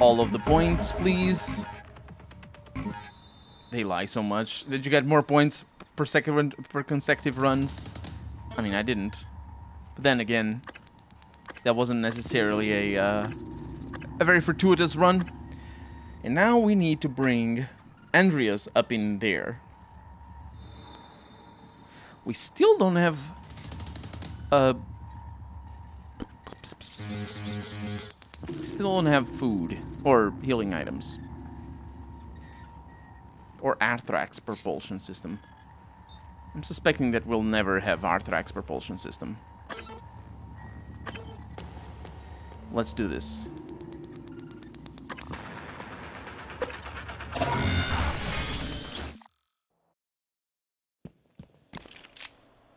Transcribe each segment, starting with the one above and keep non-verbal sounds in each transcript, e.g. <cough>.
all of the points, please. They lie so much. Did you get more points per second per consecutive runs? I mean, I didn't. But then again, that wasn't necessarily a uh, a very fortuitous run. And now we need to bring Andrius up in there. We still don't have uh we still don't have food or healing items. Or Artax propulsion system. I'm suspecting that we'll never have Artax propulsion system. Let's do this.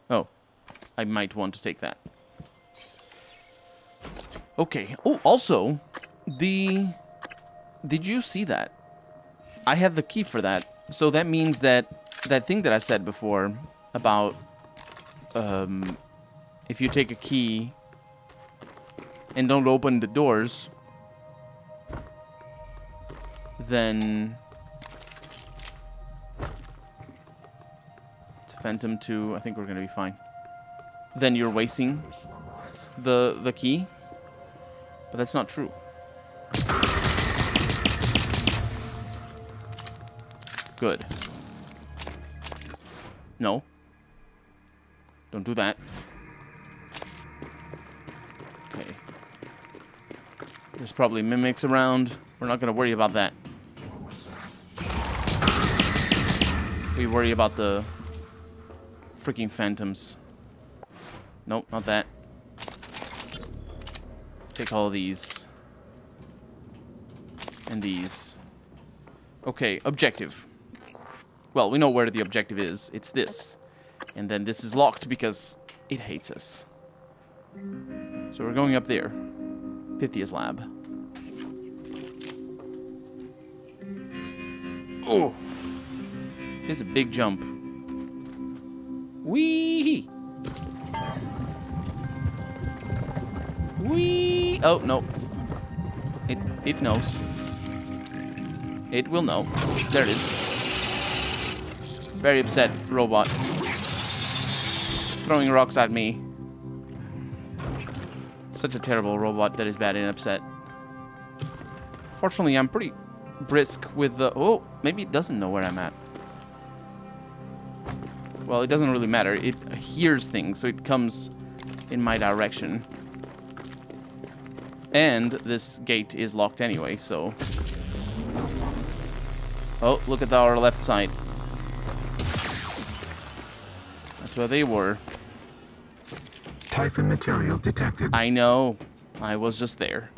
Oh, I might want to take that. Okay. Oh, also, the... Did you see that? I have the key for that. So that means that that thing that I said before about um, if you take a key and don't open the doors, then it's a Phantom 2. I think we're going to be fine. Then you're wasting the the key. But that's not true. Good. No. Don't do that. Okay. There's probably mimics around. We're not going to worry about that. We worry about the freaking phantoms. Nope, not that. Take all these. And these. Okay, objective. Well, we know where the objective is. It's this. And then this is locked because it hates us. So we're going up there. Pytheas lab. Oh! It's a big jump. Wee! Wee! Oh, no. It, it knows. It will know. There it is. Very upset robot. Throwing rocks at me. Such a terrible robot that is bad and upset. Fortunately, I'm pretty brisk with the... Oh, maybe it doesn't know where I'm at. Well, it doesn't really matter. It hears things, so it comes in my direction. And this gate is locked anyway, so... Oh, look at our left side. That's where they were. Typhon material detected. I know. I was just there.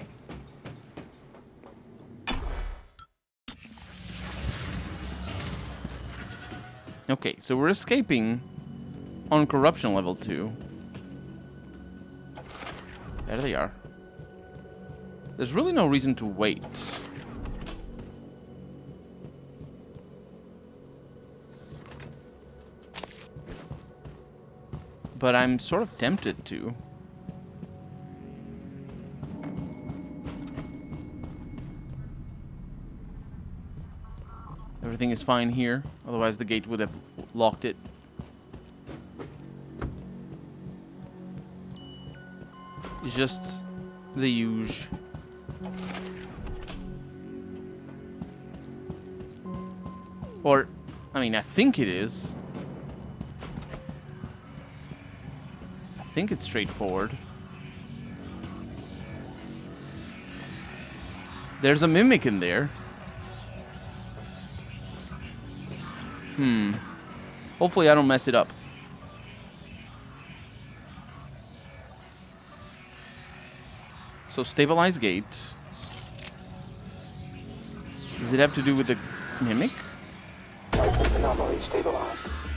Okay, so we're escaping on corruption level 2. There they are. There's really no reason to wait. But I'm sort of tempted to. Everything is fine here, otherwise the gate would have locked it. It's just the huge. Or, I mean, I think it is. Think it's straightforward. There's a mimic in there. Hmm. Hopefully I don't mess it up. So stabilize gate. Does it have to do with the mimic? Anomaly stabilized.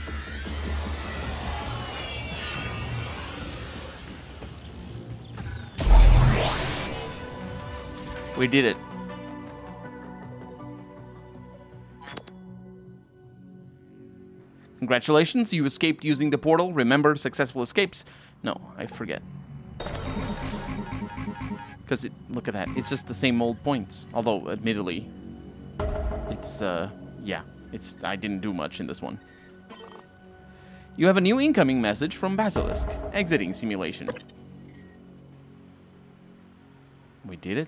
We did it. Congratulations, you escaped using the portal. Remember, successful escapes. No, I forget. Because look at that. It's just the same old points. Although, admittedly, it's, uh, yeah. It's, I didn't do much in this one. You have a new incoming message from Basilisk. Exiting simulation. We did it.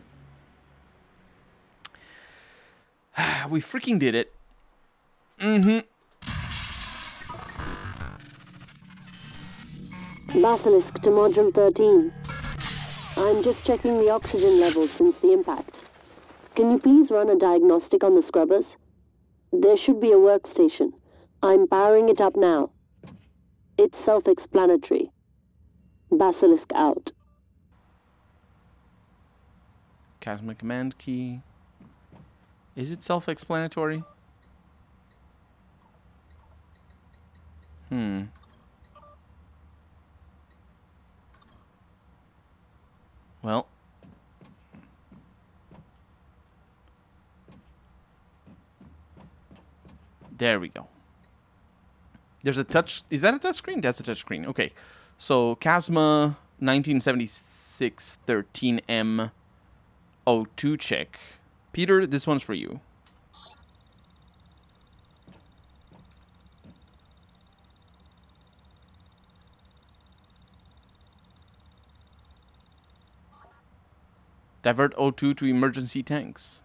<sighs> we freaking did it. Mm-hmm. Basilisk to Module 13. I'm just checking the oxygen levels since the impact. Can you please run a diagnostic on the scrubbers? There should be a workstation. I'm powering it up now. It's self-explanatory. Basilisk out. KASMA command key. Is it self-explanatory? Hmm. Well. There we go. There's a touch. Is that a touch screen? That's a touch screen. Okay. So KASMA 1976 13M 02 check. Peter, this one's for you. Divert O2 to emergency tanks.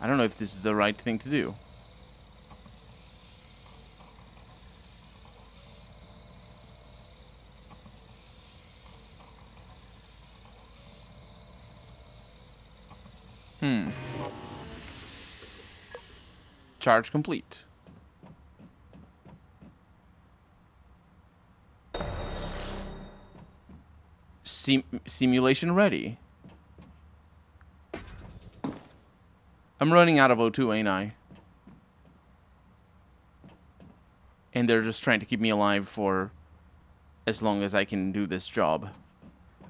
I don't know if this is the right thing to do. Hmm. Charge complete. Sim simulation ready. I'm running out of O2, ain't I? And they're just trying to keep me alive for as long as I can do this job.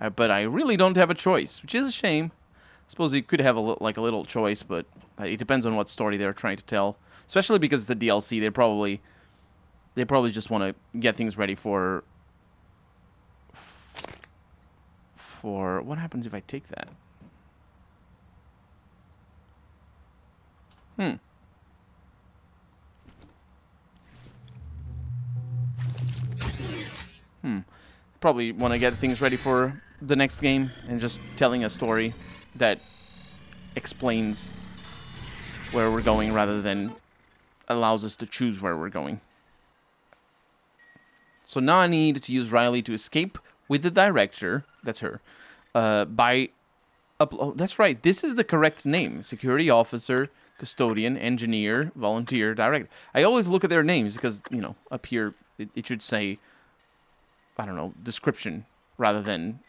Uh, but I really don't have a choice, which is a shame. I suppose you could have a like a little choice, but uh, it depends on what story they're trying to tell. Especially because it's the DLC, they probably they probably just want to get things ready for for what happens if I take that? Hmm. Hmm. Probably want to get things ready for the next game and just telling a story that explains where we're going rather than allows us to choose where we're going. So now I need to use Riley to escape with the director, that's her, uh, by. Oh, that's right, this is the correct name. Security officer, custodian, engineer, volunteer, director. I always look at their names because, you know, up here it, it should say, I don't know, description rather than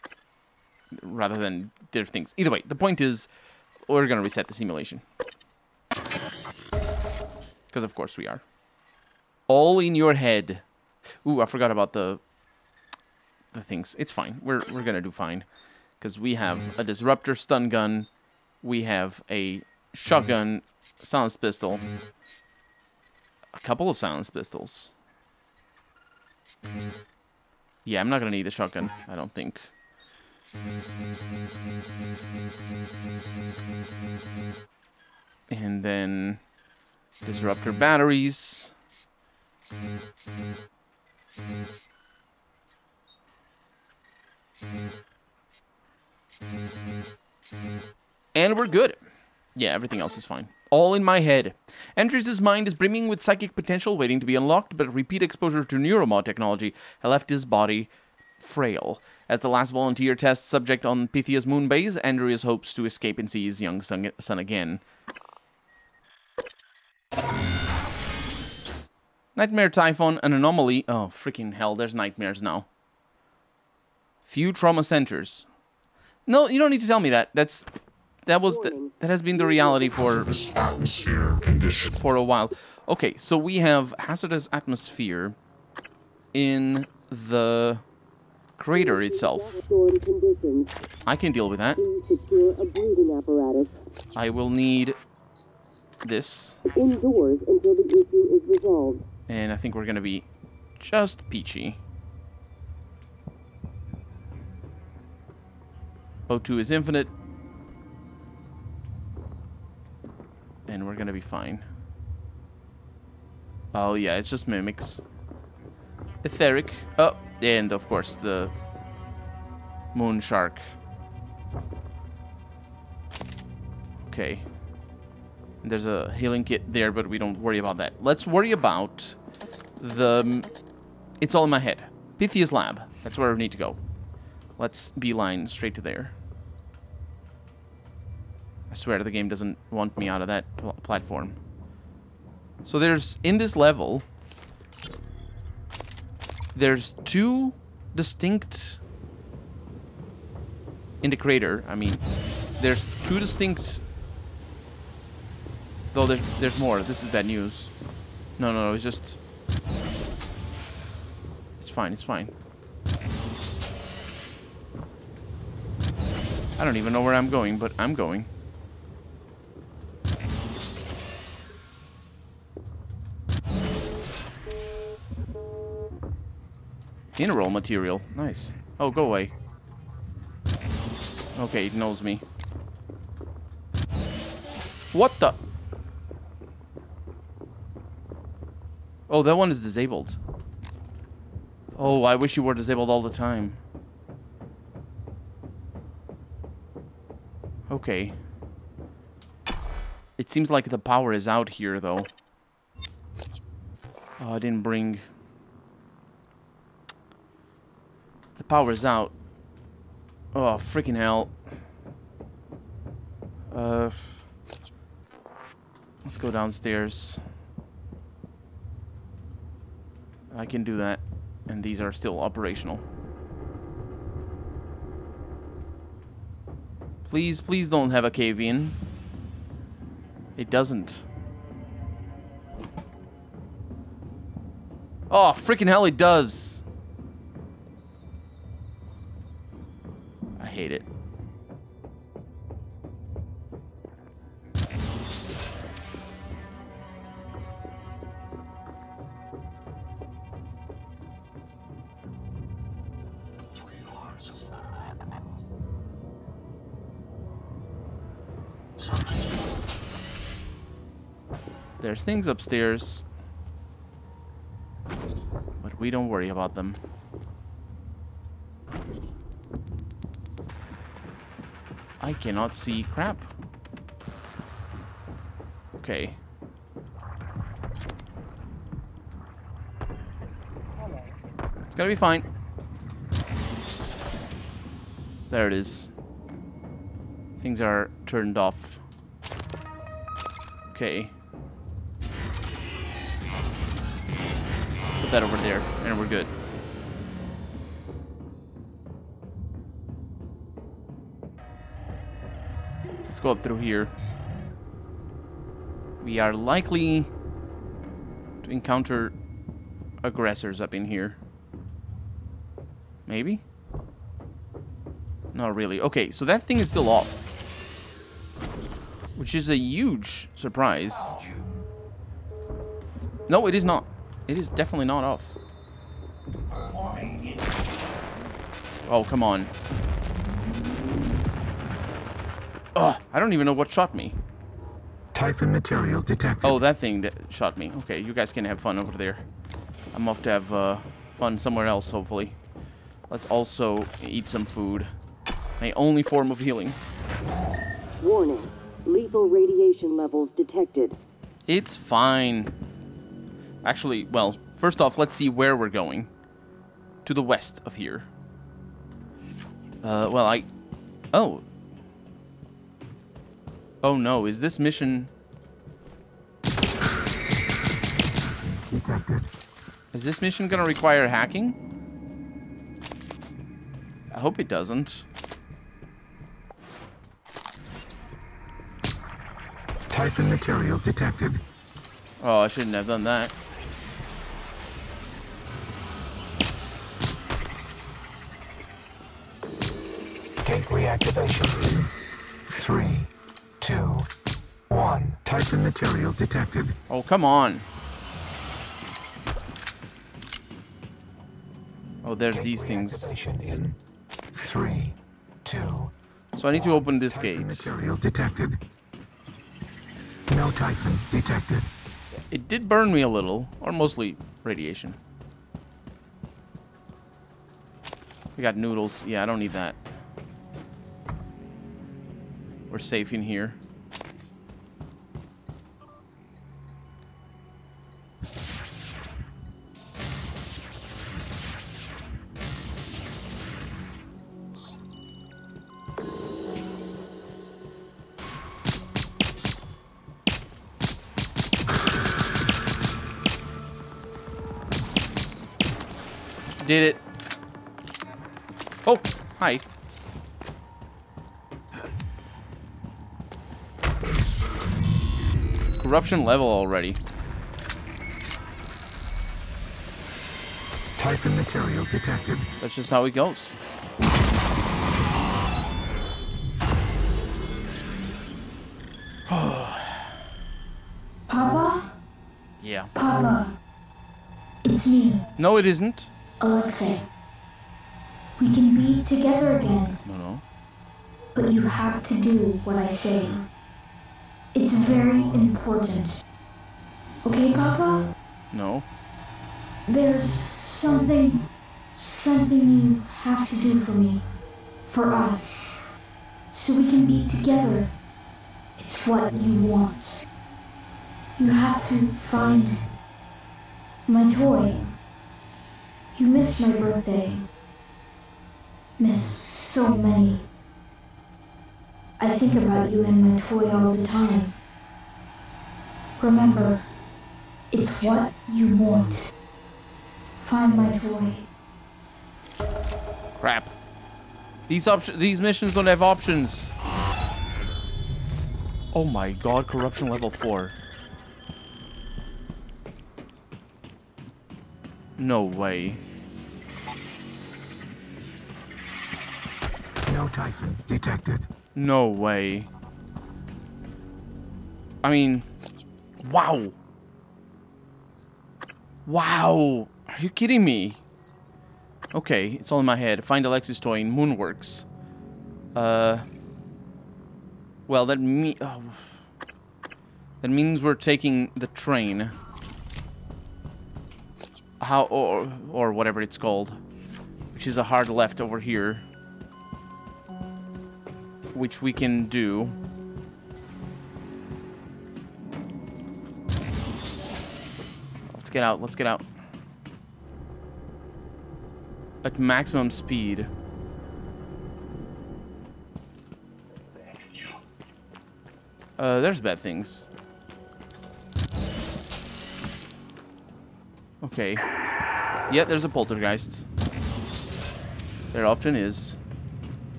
rather than their things. Either way, the point is we're going to reset the simulation. Because of course we are. All in your head. Ooh, I forgot about the the things. It's fine. We're we're to do fine. Because we have a disruptor stun gun. We have a shotgun silence pistol. A couple of silence pistols. Yeah, I'm not to need the shotgun, I don't think. And then disruptor batteries. And we're good. Yeah, everything else is fine. All in my head. Andrius' mind is brimming with psychic potential waiting to be unlocked, but repeat exposure to neuromod technology has left his body frail. As the last volunteer test subject on Pytheas moon base, Andrius hopes to escape and see his young son, son again. Nightmare Typhon, an anomaly. Oh, freaking hell, there's nightmares now. Few trauma centers. No, you don't need to tell me that. That's that was the, that has been the reality for for a while. Okay, so we have hazardous atmosphere in the crater itself. I can deal with that. I will need this. Indoors until the issue is resolved. And I think we're going to be just peachy. O2 is infinite. And we're gonna be fine. Oh yeah, it's just mimics. Etheric. Oh, and of course the moon shark. Okay. There's a healing kit there, but we don't worry about that. Let's worry about the... It's all in my head. Pytheas lab. That's where we need to go. Let's beeline straight to there. I swear the game doesn't want me out of that pl platform. So there's, in this level, there's two distinct, in the crater, I mean, there's two distinct, though there's, there's more, this is bad news. No, no, no, it's just, it's fine, it's fine. I don't even know where I'm going, but I'm going. Mineral material. Nice. Oh, go away. Okay, it knows me. What the? Oh, that one is disabled. Oh, I wish you were disabled all the time. Okay. It seems like the power is out here, though. Oh, I didn't bring... The power's out. Oh, freaking hell. Uh... Let's go downstairs. I can do that. And these are still operational. Please, please don't have a cave in. It doesn't. Oh, freaking hell, it does. Things upstairs. But we don't worry about them. I cannot see crap. Okay. It's gonna be fine. There it is. Things are turned off. Okay. Put that over there, and we're good. Let's go up through here. We are likely to encounter aggressors up in here. Maybe? Not really. Okay, so that thing is still off. Which is a huge surprise. No, it is not. It is definitely not off. Oh, come on. Ugh, I don't even know what shot me. Typhon material detected. Oh, that thing that shot me. Okay, you guys can have fun over there. I'm off to have uh, fun somewhere else, hopefully. Let's also eat some food. My only form of healing. Warning. Lethal radiation levels detected. It's fine. Actually, well, first off, let's see where we're going. To the west of here. Uh, well, I... Oh. Oh no, is this mission... Is this mission gonna require hacking? I hope it doesn't. Typhon material detected. Oh, I shouldn't have done that. Gate reactivation. Three, two, one. Typhon material detected. Oh, come on. Oh, there's Gate these things. reactivation in three, two, So I need to open this Typhon gate. material detected. No Typhon detected. It did burn me a little, or mostly radiation. We got noodles. Yeah, I don't need that. We're safe in here. Did it. Oh, hi. Corruption level already. Typhon material detected. That's just how it goes. <sighs> Papa? Yeah. Papa. It's me, No, it isn't. Alexei. We can be together again, No, no. but you have to do what I say. It's very important. Okay, Papa? No. There's something, something you have to do for me, for us, so we can be together. It's what you want. You have to find my toy. You missed my birthday. Missed so many. I think about you and my toy all the time. Remember, it's what you want. Find my toy. Crap. These options, these missions don't have options. Oh my god, corruption level 4. No way. No Typhon detected. No way. I mean, wow. Wow. Are you kidding me? Okay, it's all in my head. Find Alexis toy in Moonworks. Uh. Well, that me. Oh. That means we're taking the train. How or or whatever it's called, which is a hard left over here which we can do. Let's get out, let's get out. At maximum speed. Uh, there's bad things. Okay. Yeah, there's a poltergeist. There often is.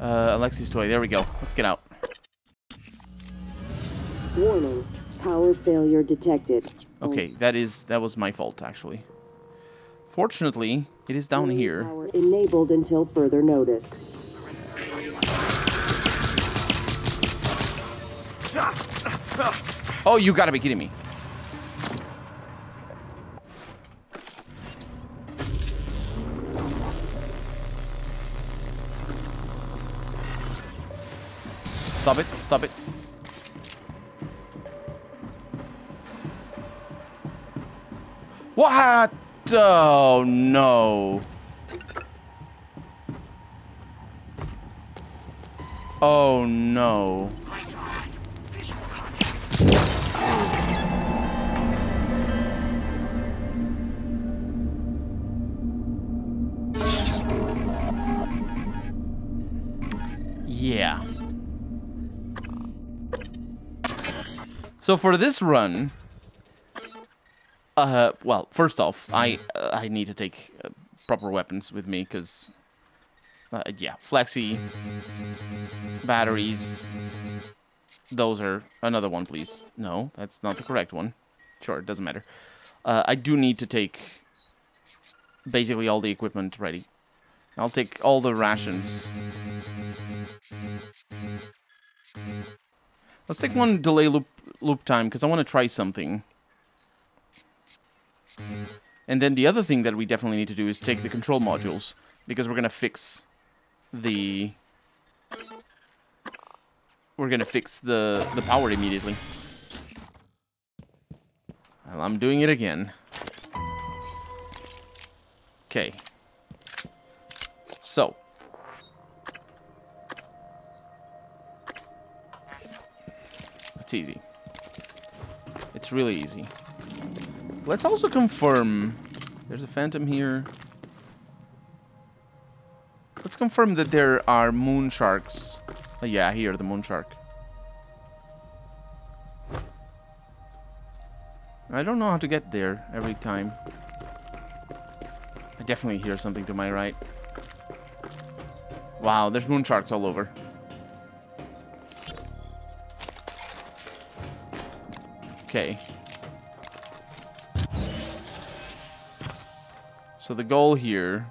Uh, Alexi's toy. There we go. Let's get out. Warning. Power failure detected. Okay, that is that was my fault actually. Fortunately, it is down here. Power enabled until further notice. Oh, you gotta be kidding me. Stop it, stop it. What? Oh, no. Oh, no. So for this run, uh, well, first off, I uh, I need to take uh, proper weapons with me because, uh, yeah, flexi batteries. Those are another one, please. No, that's not the correct one. Sure, it doesn't matter. Uh, I do need to take basically all the equipment ready. I'll take all the rations. Let's take one delay loop loop time because I want to try something. And then the other thing that we definitely need to do is take the control modules because we're gonna fix the we're gonna fix the, the power immediately. Well, I'm doing it again. Okay. So. It's easy. It's really easy. Let's also confirm... There's a phantom here. Let's confirm that there are moon sharks. Uh, yeah, here, the moon shark. I don't know how to get there every time. I definitely hear something to my right. Wow, there's moon sharks all over. Okay. So the goal here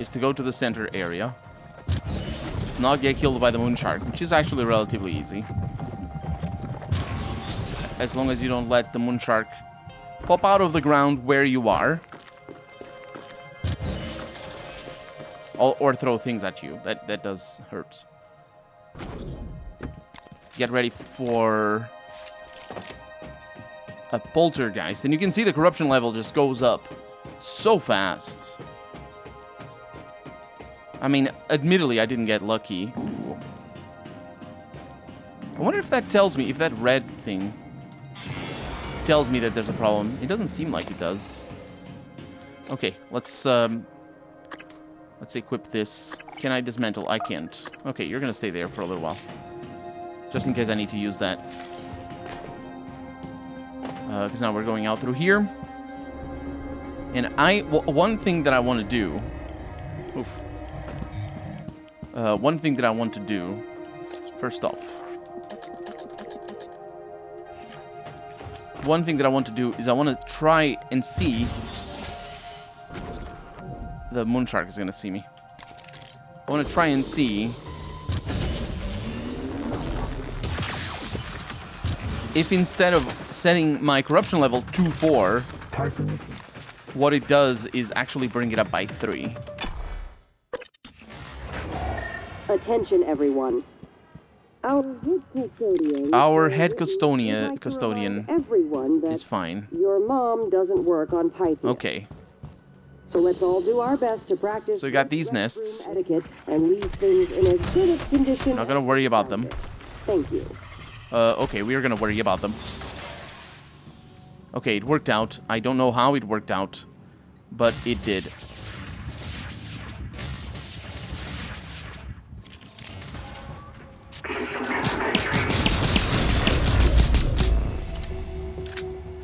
is to go to the center area. Not get killed by the moon shark, which is actually relatively easy. As long as you don't let the moon shark pop out of the ground where you are. Or, throw things at you. That, that does hurt. Get ready for a poltergeist. And you can see the corruption level just goes up so fast. I mean, admittedly, I didn't get lucky. I wonder if that tells me, if that red thing tells me that there's a problem. It doesn't seem like it does. Okay, let's, um, let's equip this. Can I dismantle? I can't. Okay, you're gonna stay there for a little while. Just in case I need to use that. Because uh, now we're going out through here. And I, one thing that I want to do... Oof. Uh, one thing that I want to do, first off, one thing that I want to do is I want to try and see. The moon shark is going to see me. I want to try and see if instead of setting my corruption level to 4, what it does is actually bring it up by 3. Attention, everyone. Our head custodian. Our head custodian, everyone is fine. Your mom doesn't work on Pytheas. Okay. So let's all do our best to practice. So we got these nests. Etiquette and leave things in as good a condition. Not gonna worry about them. Thank you. Uh, okay, we are gonna worry about them. Okay, it worked out. I don't know how it worked out, but it did. I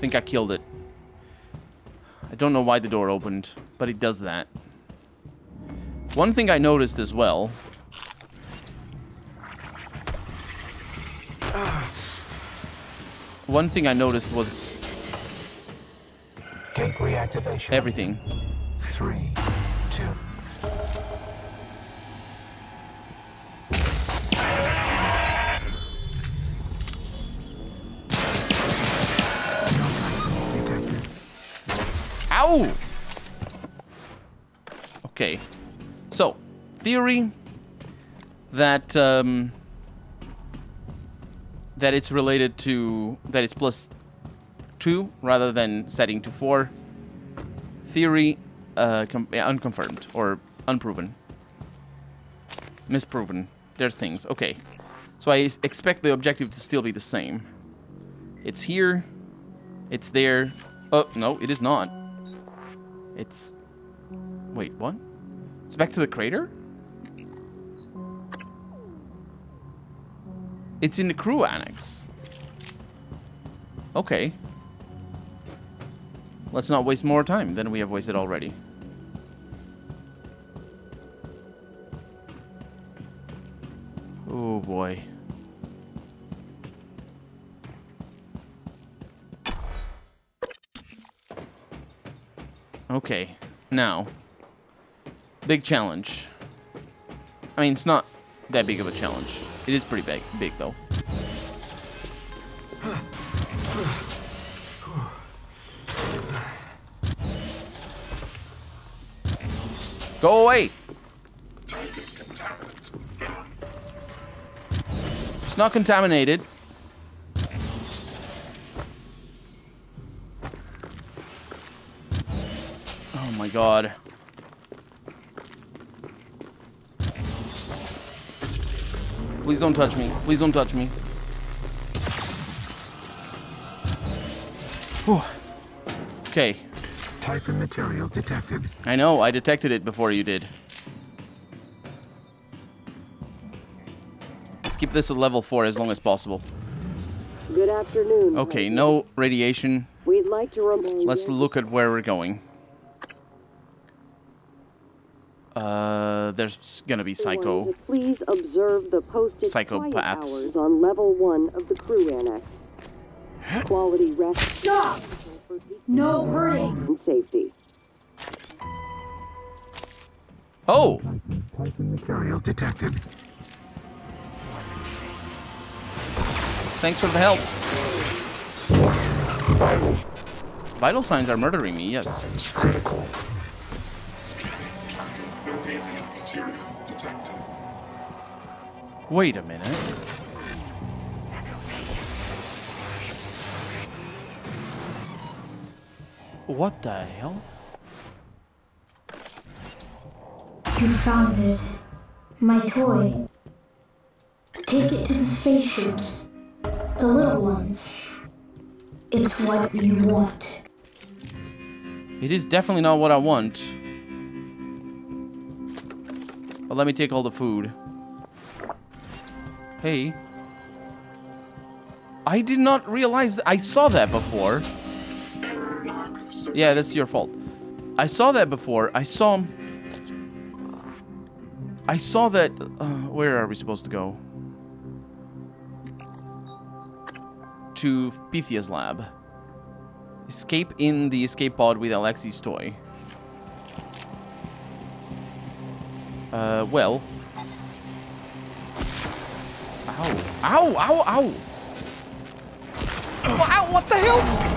think I killed it. I don't know why the door opened, but it does that. One thing I noticed as well... One thing I noticed was... Gate reactivation. Everything. Three, two, Ow! Okay. So, theory that um, that it's related to that it's plus two rather than setting to four. Theory uh, unconfirmed or unproven. Misproven. There's things. Okay. So I expect the objective to still be the same. It's here. It's there. Oh, no, it is not. It's... Wait, what? It's back to the crater? It's in the crew annex. Okay. Let's not waste more time than we have wasted already. Oh boy. Okay, now, big challenge. I mean, it's not that big of a challenge. It is pretty big, big though. Go away! It's not contaminated. Oh my god. Please don't touch me. Please don't touch me. Whew. Okay. Typhon material detected. I know, I detected it before you did. Let's keep this at level 4 as long as possible. Good afternoon. Okay, Magnus. no radiation. We'd like to remind Let's look at where we're going. Uh, there's gonna be Psycho. To please observe the posted quiet Psychopaths. hours on level one of the crew annex. Quality rest Stop! No hurting. and safety. Oh! Typhon material detected. Thanks for the help. Vital signs are murdering me, yes. Critical. Wait a minute. What the hell? You found it. My toy. Take it to the spaceships. The little ones. It's what you want. It is definitely not what I want. But let me take all the food. Hey. I did not realize I saw that before. Yeah, that's your fault. I saw that before. I saw... I saw that... Uh, where are we supposed to go? To Pytheas lab. Escape in the escape pod with Alexi's toy. Uh, well. Ow. Ow, ow, ow! Ow, what the hell?